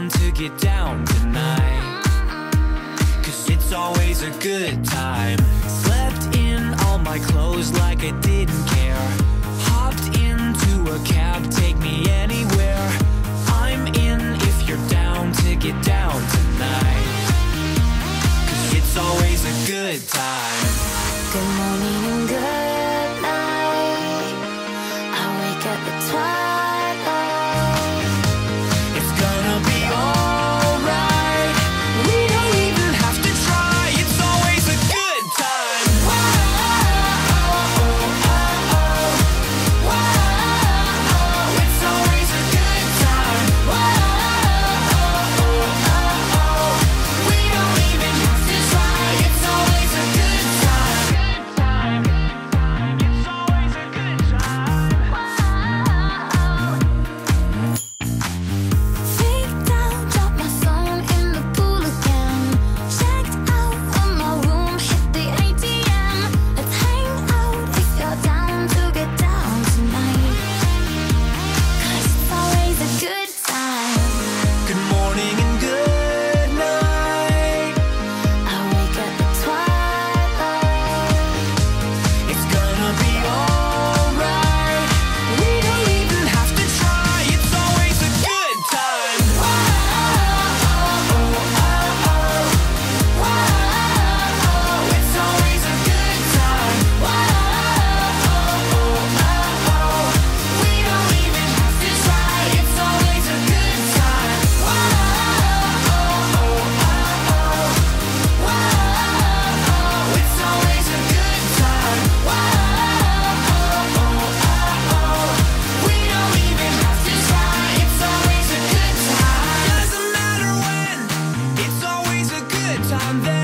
down to get down tonight. Cause it's always a good time. Slept in all my clothes like I didn't care. Hopped into a cab, take me anywhere. and then